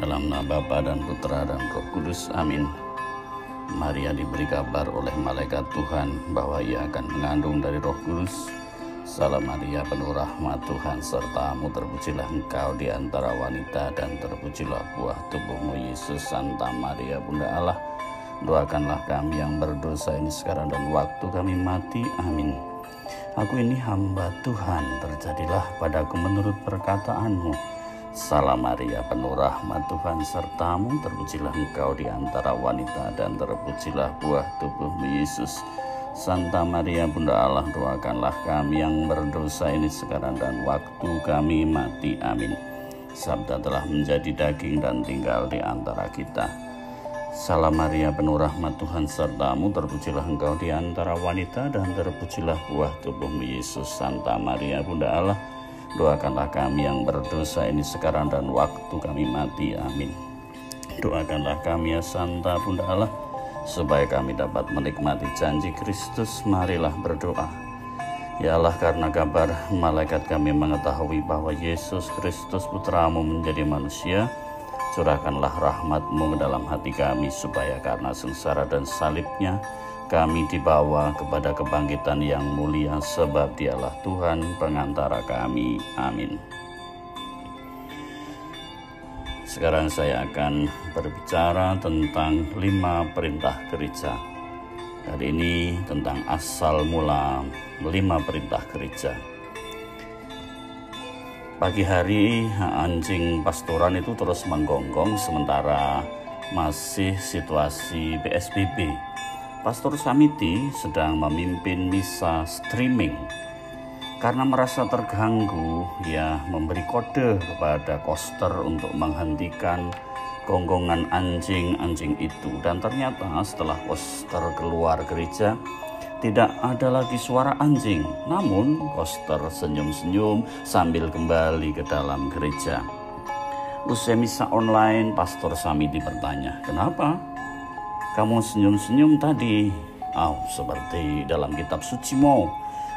Dalam nama Bapa dan Putra dan Roh Kudus. Amin. Maria diberi kabar oleh malaikat Tuhan bahwa ia akan mengandung dari Roh Kudus. Salam Maria penuh rahmat Tuhan sertamu terpujilah engkau di antara wanita dan terpujilah buah tubuhmu Yesus Santa Maria Bunda Allah doakanlah kami yang berdosa ini sekarang dan waktu kami mati amin aku ini hamba Tuhan terjadilah padaku menurut perkataanmu Salam Maria penuh rahmat Tuhan sertamu. Terpujilah engkau di antara wanita dan terpujilah buah tubuhmu Yesus. Santa Maria Bunda Allah doakanlah kami yang berdosa ini sekarang dan waktu kami mati. Amin. Sabda telah menjadi daging dan tinggal di antara kita. Salam Maria penuh rahmat Tuhan sertamu. Terpujilah engkau di antara wanita dan terpujilah buah tubuhmu Yesus. Santa Maria Bunda Allah Doakanlah kami yang berdosa ini sekarang dan waktu kami mati. Amin. Doakanlah kami ya Santa Bunda Allah, supaya kami dapat menikmati janji Kristus. Marilah berdoa. Ya Allah, karena kabar malaikat kami mengetahui bahwa Yesus Kristus putramu menjadi manusia, curahkanlah rahmatmu ke dalam hati kami, supaya karena sengsara dan salibnya, kami dibawa kepada kebangkitan yang mulia sebab dialah Tuhan pengantara kami. Amin. Sekarang saya akan berbicara tentang lima perintah gereja. Hari ini tentang asal mula lima perintah gereja. Pagi hari anjing pastoran itu terus menggonggong sementara masih situasi PSBB Pastor Samiti sedang memimpin misa streaming. Karena merasa terganggu, ia memberi kode kepada koster untuk menghentikan gonggongan anjing-anjing itu. Dan ternyata setelah koster keluar gereja, tidak ada lagi suara anjing. Namun koster senyum-senyum sambil kembali ke dalam gereja. Usai misa online, Pastor Samiti bertanya, kenapa? Kamu senyum-senyum tadi. Oh, seperti dalam kitab suci mau.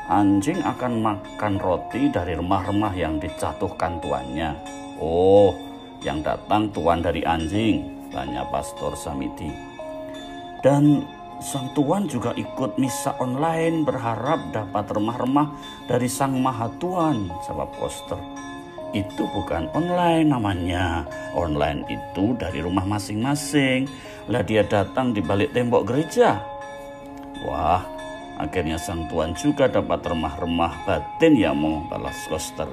Anjing akan makan roti dari remah-remah yang dijatuhkan tuannya. Oh, yang datang tuan dari anjing, tanya Pastor Samiti. Dan sang tuan juga ikut misa online berharap dapat remah-remah dari sang maha tuan, jawab Koster. Itu bukan online namanya. Online itu dari rumah masing-masing lah dia datang di balik tembok gereja. Wah, akhirnya sang tuan juga dapat remah-remah batin ya mau balas koster.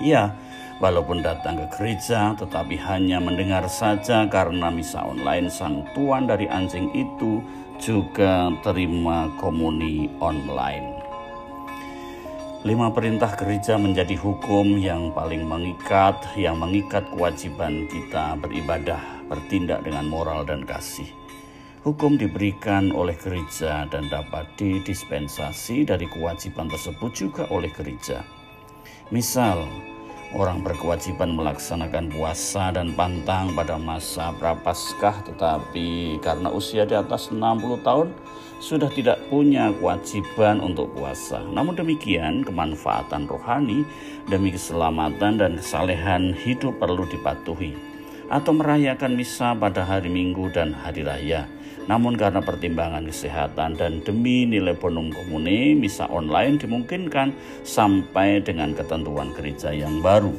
Iya, walaupun datang ke gereja tetapi hanya mendengar saja karena misa online sang tuan dari anjing itu juga terima komuni online. Lima perintah gereja menjadi hukum yang paling mengikat, yang mengikat kewajiban kita beribadah bertindak dengan moral dan kasih. Hukum diberikan oleh gereja dan dapat didispensasi dari kewajiban tersebut juga oleh gereja. Misal, orang berkewajiban melaksanakan puasa dan pantang pada masa prapaskah tetapi karena usia di atas 60 tahun sudah tidak punya kewajiban untuk puasa. Namun demikian, kemanfaatan rohani demi keselamatan dan kesalehan hidup perlu dipatuhi atau merayakan misa pada hari Minggu dan hari raya. Namun karena pertimbangan kesehatan dan demi nilai bonum komune, misa online dimungkinkan sampai dengan ketentuan gereja yang baru.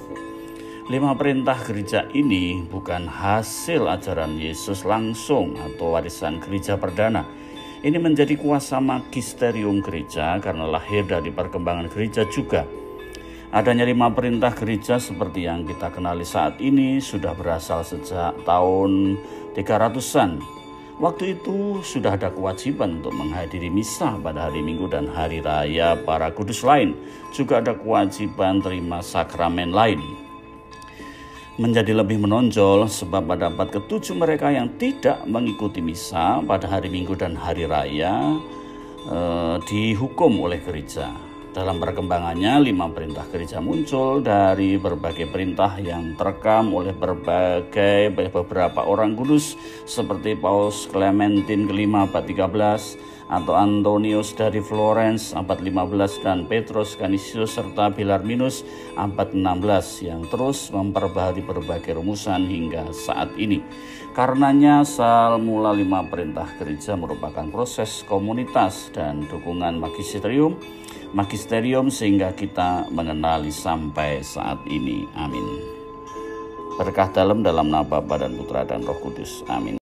Lima perintah gereja ini bukan hasil ajaran Yesus langsung atau warisan gereja perdana. Ini menjadi kuasa magisterium gereja karena lahir dari perkembangan gereja juga Adanya lima perintah gereja seperti yang kita kenali saat ini sudah berasal sejak tahun 300-an. Waktu itu sudah ada kewajiban untuk menghadiri misa pada hari Minggu dan hari raya para kudus lain. Juga ada kewajiban terima sakramen lain. Menjadi lebih menonjol sebab pada abad ketujuh mereka yang tidak mengikuti misa pada hari Minggu dan hari raya eh, dihukum oleh gereja. Dalam perkembangannya, lima perintah gereja muncul dari berbagai perintah yang terekam oleh berbagai beberapa orang kudus seperti Paus Clementin kelima abad 13 atau Antonius dari Florence abad 15 dan Petrus Canisius serta Bilarminus abad 16 yang terus memperbaharui berbagai rumusan hingga saat ini. Karenanya sal mula lima perintah gereja merupakan proses komunitas dan dukungan magisterium magisterium sehingga kita mengenali sampai saat ini. Amin. Berkah dalam dalam nama Bapa dan Putra dan Roh Kudus. Amin.